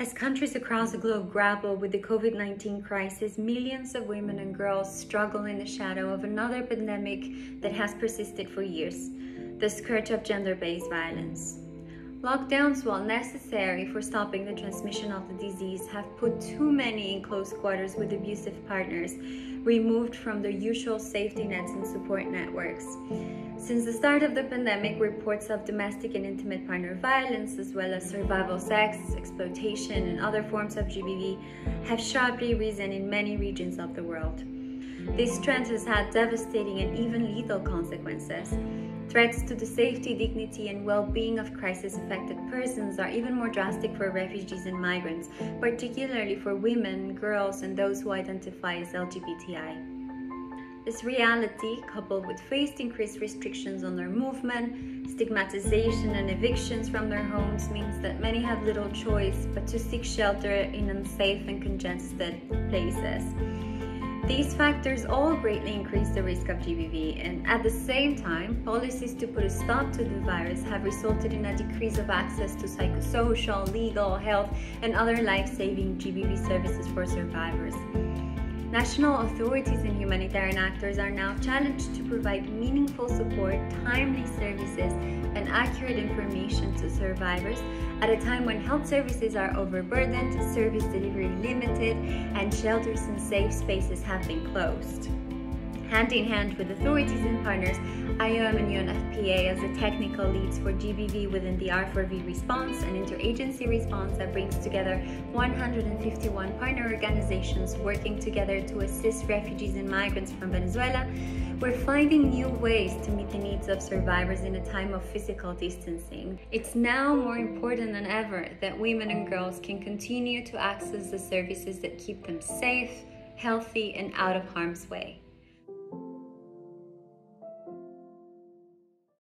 As countries across the globe grapple with the COVID 19 crisis, millions of women and girls struggle in the shadow of another pandemic that has persisted for years the scourge of gender based violence. Lockdowns, while necessary for stopping the transmission of the disease, have put too many in close quarters with abusive partners, removed from their usual safety nets and support networks. Since the start of the pandemic, reports of domestic and intimate partner violence, as well as survival sex, exploitation, and other forms of GBV, have sharply risen in many regions of the world. This trend has had devastating and even lethal consequences. Threats to the safety, dignity, and well being of crisis affected persons are even more drastic for refugees and migrants, particularly for women, girls, and those who identify as LGBTI. This reality, coupled with faced increased restrictions on their movement, stigmatization, and evictions from their homes, means that many have little choice but to seek shelter in unsafe and congested places. These factors all greatly increase the risk of GBV, and at the same time, policies to put a stop to the virus have resulted in a decrease of access to psychosocial, legal, health, and other life saving GBV services for survivors. National authorities and humanitarian actors are now challenged to provide meaningful support, timely services, and accurate information to survivors at a time when health services are overburdened, service delivery limited, and shelters and safe spaces have been closed. Hand in hand with authorities and partners, IOM and UNFPA as the technical leads for GBV within the R4V response and interagency response that brings together 151 partner organizations working together to assist refugees and migrants from Venezuela, we're finding new ways to meet the needs of survivors in a time of physical distancing. It's now more important than ever that women and girls can continue to access the services that keep them safe, healthy, and out of harm's way.